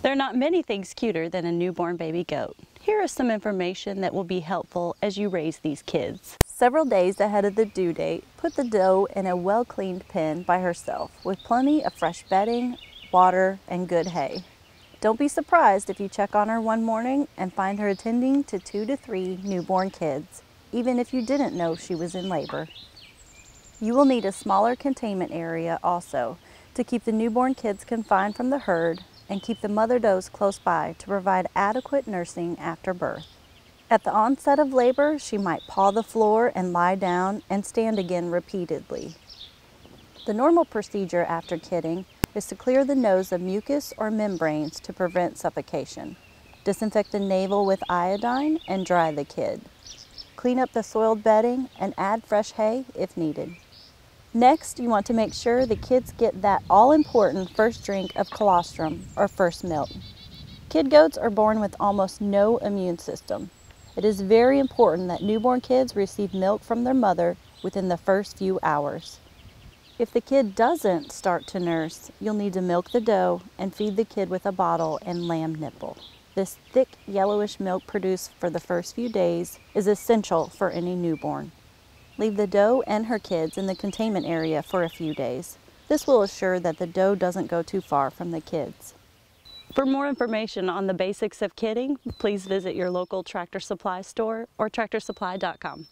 There are not many things cuter than a newborn baby goat. Here is some information that will be helpful as you raise these kids. Several days ahead of the due date, put the doe in a well-cleaned pen by herself with plenty of fresh bedding, water, and good hay. Don't be surprised if you check on her one morning and find her attending to two to three newborn kids, even if you didn't know she was in labor. You will need a smaller containment area also to keep the newborn kids confined from the herd and keep the mother does close by to provide adequate nursing after birth. At the onset of labor, she might paw the floor and lie down and stand again repeatedly. The normal procedure after kidding is to clear the nose of mucus or membranes to prevent suffocation. Disinfect the navel with iodine and dry the kid. Clean up the soiled bedding and add fresh hay if needed. Next, you want to make sure the kids get that all-important first drink of colostrum, or first milk. Kid goats are born with almost no immune system. It is very important that newborn kids receive milk from their mother within the first few hours. If the kid doesn't start to nurse, you'll need to milk the doe and feed the kid with a bottle and lamb nipple. This thick yellowish milk produced for the first few days is essential for any newborn. Leave the doe and her kids in the containment area for a few days. This will assure that the doe doesn't go too far from the kids. For more information on the basics of kidding, please visit your local Tractor Supply store or tractorsupply.com.